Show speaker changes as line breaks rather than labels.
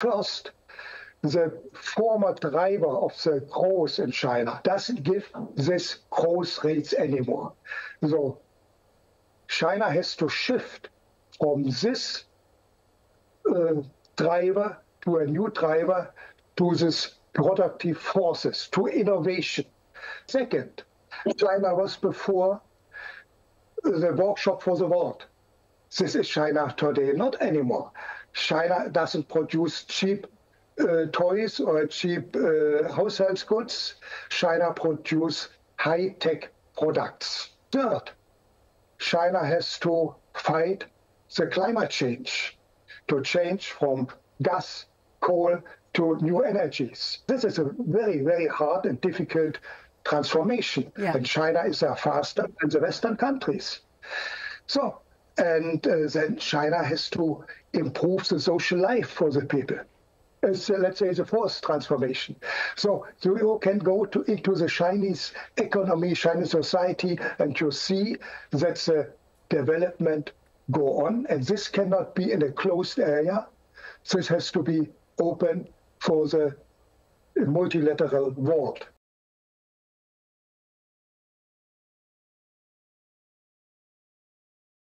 First, the former driver of the growth in China doesn't give this growth rates anymore. So China has to shift from this uh, driver to a new driver to this productive forces, to innovation. Second, China was before the workshop for the world. This is China today, not anymore. China doesn't produce cheap uh, toys or cheap uh, household goods. China produces high-tech products. Third, China has to fight the climate change, to change from gas, coal to new energies. This is a very, very hard and difficult transformation. Yeah. And China is faster than the Western countries. So, and uh, then China has to improve the social life for the people. As, uh, let's say the fourth transformation. So, so you can go to, into the Chinese economy, Chinese society, and you see that the development go on, and this cannot be in a closed area. This has to be open for the multilateral world.